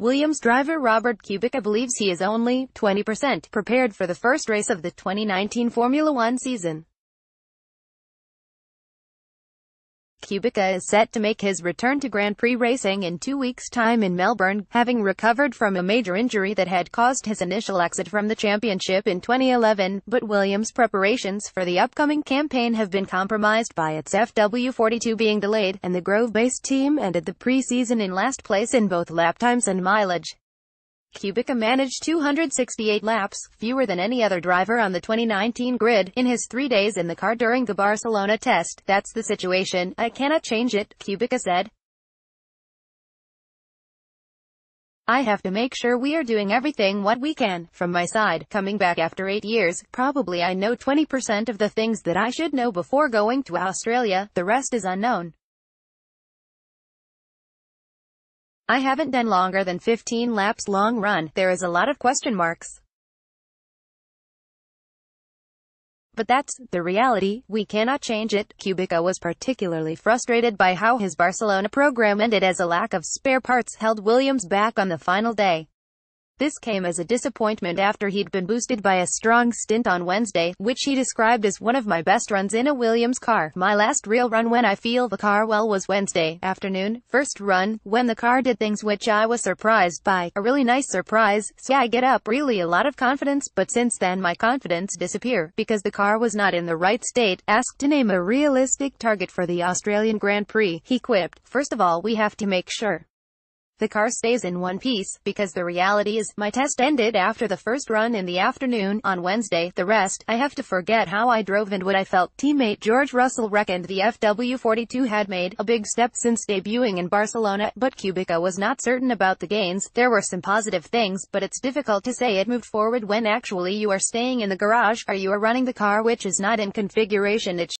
Williams driver Robert Kubica believes he is only 20% prepared for the first race of the 2019 Formula One season. Kubica is set to make his return to Grand Prix racing in two weeks' time in Melbourne, having recovered from a major injury that had caused his initial exit from the championship in 2011, but Williams' preparations for the upcoming campaign have been compromised by its FW42 being delayed, and the Grove-based team ended the pre-season in last place in both lap times and mileage. Kubica managed 268 laps, fewer than any other driver on the 2019 grid, in his three days in the car during the Barcelona test. That's the situation, I cannot change it, Kubica said. I have to make sure we are doing everything what we can, from my side, coming back after eight years, probably I know 20% of the things that I should know before going to Australia, the rest is unknown. I haven't done longer than 15 laps long run, there is a lot of question marks. But that's the reality, we cannot change it. Kubica was particularly frustrated by how his Barcelona program ended as a lack of spare parts held Williams back on the final day. This came as a disappointment after he'd been boosted by a strong stint on Wednesday, which he described as one of my best runs in a Williams car. My last real run when I feel the car well was Wednesday afternoon, first run, when the car did things which I was surprised by. A really nice surprise, so I get up really a lot of confidence, but since then my confidence disappear, because the car was not in the right state. Asked to name a realistic target for the Australian Grand Prix, he quipped, first of all we have to make sure the car stays in one piece, because the reality is, my test ended after the first run in the afternoon, on Wednesday, the rest, I have to forget how I drove and what I felt. Teammate George Russell reckoned the FW42 had made a big step since debuting in Barcelona, but Kubica was not certain about the gains. There were some positive things, but it's difficult to say it moved forward when actually you are staying in the garage, or you are running the car which is not in configuration it